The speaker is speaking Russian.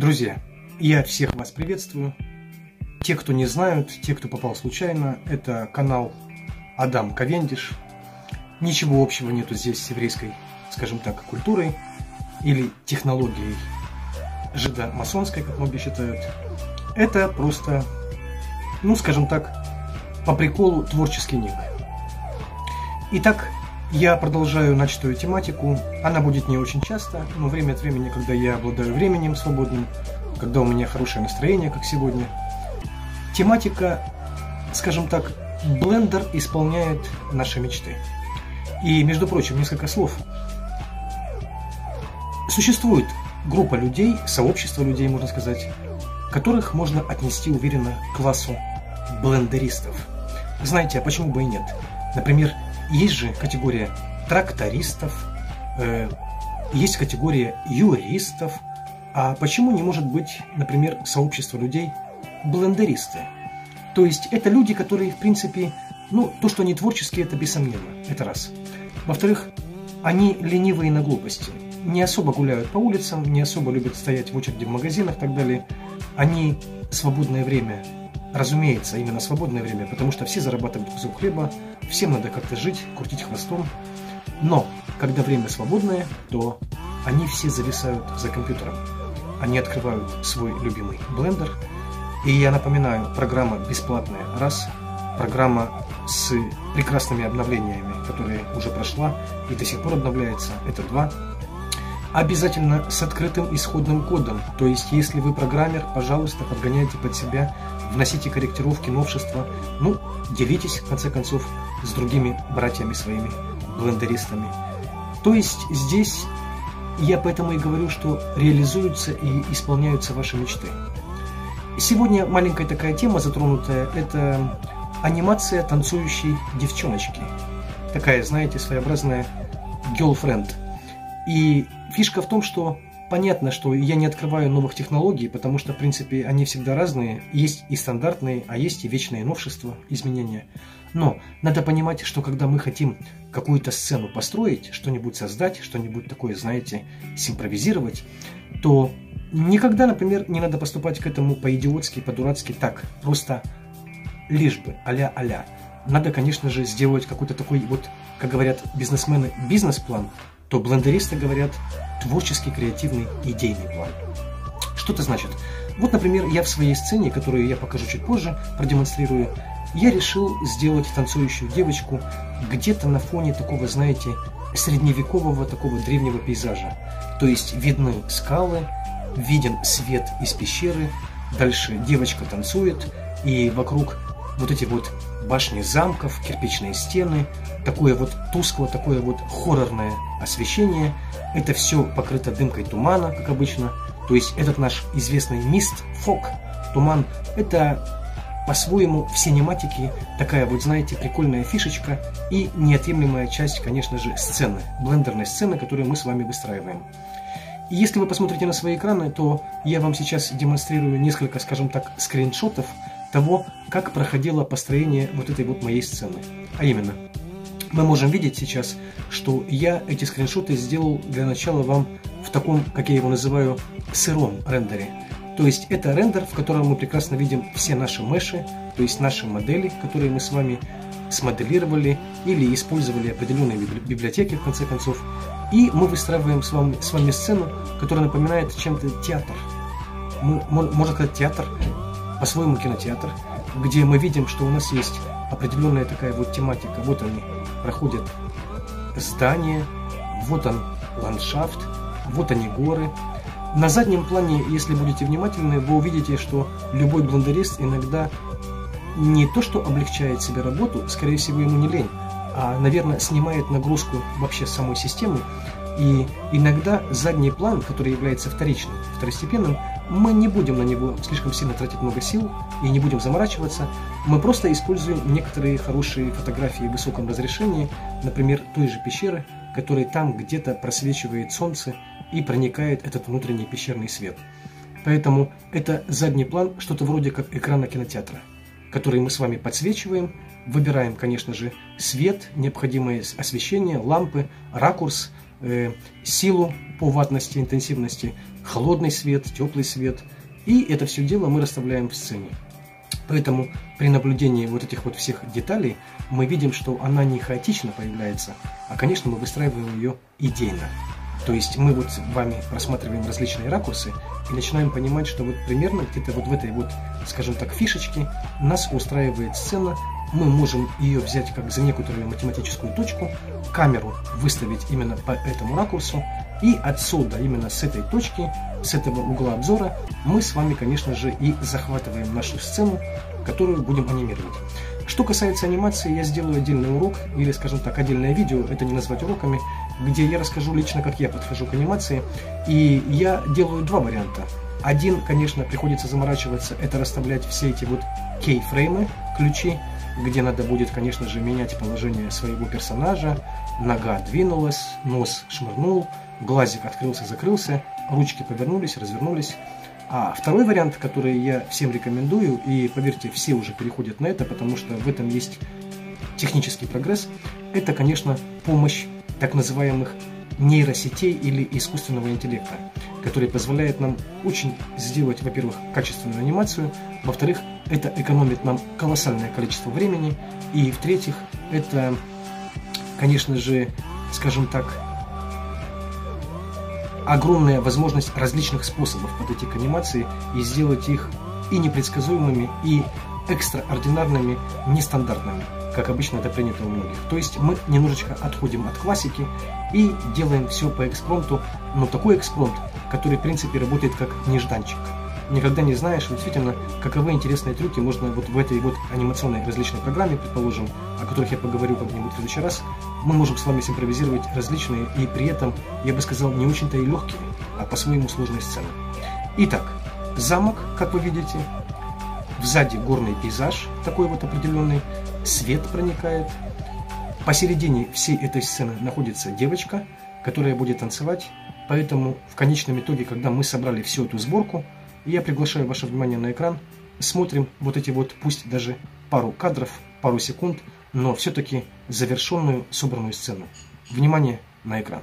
Друзья, я всех вас приветствую. Те, кто не знают, те, кто попал случайно, это канал Адам Ковендиш. Ничего общего нету здесь с еврейской, скажем так, культурой или технологией жидомасонской, как многие считают. Это просто, ну, скажем так, по приколу творческий ник. Итак, я продолжаю начатую тематику. Она будет не очень часто, но время от времени, когда я обладаю временем свободным, когда у меня хорошее настроение, как сегодня. Тематика, скажем так, блендер исполняет наши мечты. И, между прочим, несколько слов. Существует группа людей, сообщество людей, можно сказать, которых можно отнести уверенно к классу блендеристов. Знаете, а почему бы и нет? Например, есть же категория трактористов, э, есть категория юристов. А почему не может быть, например, сообщество людей блендеристы? То есть это люди, которые, в принципе, ну, то, что они творческие, это бессомненно. Это раз. Во-вторых, они ленивые на глупости. Не особо гуляют по улицам, не особо любят стоять в очереди в магазинах и так далее. Они свободное время Разумеется, именно свободное время, потому что все зарабатывают кусок хлеба, всем надо как-то жить, крутить хвостом. Но, когда время свободное, то они все зависают за компьютером. Они открывают свой любимый блендер. И я напоминаю, программа бесплатная – раз. Программа с прекрасными обновлениями, которая уже прошла и до сих пор обновляется – это два. Обязательно с открытым исходным кодом. То есть, если вы программер, пожалуйста, подгоняйте под себя вносите корректировки, новшества, ну, делитесь, в конце концов, с другими братьями своими, блендеристами. То есть здесь я поэтому и говорю, что реализуются и исполняются ваши мечты. Сегодня маленькая такая тема затронутая – это анимация танцующей девчоночки. Такая, знаете, своеобразная girlfriend. И фишка в том, что Понятно, что я не открываю новых технологий, потому что, в принципе, они всегда разные. Есть и стандартные, а есть и вечные новшества, изменения. Но надо понимать, что когда мы хотим какую-то сцену построить, что-нибудь создать, что-нибудь такое, знаете, симпровизировать, то никогда, например, не надо поступать к этому по-идиотски, по-дурацки так, просто лишь бы, а-ля-а-ля. Надо, конечно же, сделать какой-то такой вот, как говорят бизнесмены, бизнес-план, то блендеристы говорят творческий, креативный, идейный план. Что это значит? Вот, например, я в своей сцене, которую я покажу чуть позже, продемонстрирую, я решил сделать танцующую девочку где-то на фоне такого, знаете, средневекового такого древнего пейзажа. То есть видны скалы, виден свет из пещеры, дальше девочка танцует, и вокруг вот эти вот башни замков, кирпичные стены, такое вот тускло, такое вот хоррорное освещение. Это все покрыто дымкой тумана, как обычно. То есть этот наш известный мист, фок, туман, это по-своему в синематике такая вот, знаете, прикольная фишечка и неотъемлемая часть, конечно же, сцены, блендерной сцены, которую мы с вами выстраиваем. И если вы посмотрите на свои экраны, то я вам сейчас демонстрирую несколько, скажем так, скриншотов того, как проходило построение вот этой вот моей сцены. А именно, мы можем видеть сейчас, что я эти скриншоты сделал для начала вам в таком, как я его называю, сыром рендере. То есть это рендер, в котором мы прекрасно видим все наши меши, то есть наши модели, которые мы с вами смоделировали или использовали определенные библиотеки, в конце концов. И мы выстраиваем с вами, с вами сцену, которая напоминает чем-то театр. Мы, можно сказать театр, по-своему кинотеатр, где мы видим, что у нас есть определенная такая вот тематика. Вот они проходят здания, вот он ландшафт, вот они горы. На заднем плане, если будете внимательны, вы увидите, что любой блондерист иногда не то что облегчает себе работу, скорее всего ему не лень, а, наверное, снимает нагрузку вообще самой системы. И иногда задний план, который является вторичным, второстепенным, мы не будем на него слишком сильно тратить много сил и не будем заморачиваться. Мы просто используем некоторые хорошие фотографии в высоком разрешении, например, той же пещеры, которая там где-то просвечивает солнце и проникает этот внутренний пещерный свет. Поэтому это задний план, что-то вроде как экрана кинотеатра, который мы с вами подсвечиваем, выбираем, конечно же, свет, необходимое освещение, лампы, ракурс, э, силу по ватности, интенсивности, холодный свет, теплый свет. И это все дело мы расставляем в сцене. Поэтому при наблюдении вот этих вот всех деталей мы видим, что она не хаотично появляется, а, конечно, мы выстраиваем ее идейно. То есть мы вот с вами просматриваем различные ракурсы и начинаем понимать, что вот примерно где-то вот в этой вот, скажем так, фишечке нас устраивает сцена, мы можем ее взять как за некоторую математическую точку, камеру выставить именно по этому ракурсу, и отсюда, именно с этой точки, с этого угла обзора, мы с вами, конечно же, и захватываем нашу сцену, которую будем анимировать. Что касается анимации, я сделаю отдельный урок, или, скажем так, отдельное видео, это не назвать уроками, где я расскажу лично, как я подхожу к анимации. И я делаю два варианта. Один, конечно, приходится заморачиваться, это расставлять все эти вот кейфреймы, ключи, где надо будет, конечно же, менять положение своего персонажа. Нога двинулась, нос шмырнул, глазик открылся, закрылся, ручки повернулись, развернулись. А второй вариант, который я всем рекомендую, и поверьте, все уже переходят на это, потому что в этом есть технический прогресс, это, конечно, помощь так называемых нейросетей или искусственного интеллекта, который позволяет нам очень сделать, во-первых, качественную анимацию, во-вторых, это экономит нам колоссальное количество времени, и в-третьих, это, конечно же, скажем так, огромная возможность различных способов подойти к анимации и сделать их и непредсказуемыми, и экстраординарными, нестандартными, как обычно это принято у многих. То есть мы немножечко отходим от классики и делаем все по экспромту, но такой экспромт, который в принципе работает как нежданчик никогда не знаешь, действительно, каковы интересные трюки можно вот в этой вот анимационной различной программе, предположим, о которых я поговорю как-нибудь в следующий раз, мы можем с вами симпровизировать различные и при этом, я бы сказал, не очень-то и легкие, а по-своему сложные сцены. Итак, замок, как вы видите, сзади горный пейзаж такой вот определенный, свет проникает, посередине всей этой сцены находится девочка, которая будет танцевать, поэтому в конечном итоге, когда мы собрали всю эту сборку, я приглашаю ваше внимание на экран. Смотрим вот эти вот, пусть даже пару кадров, пару секунд, но все-таки завершенную, собранную сцену. Внимание на экран.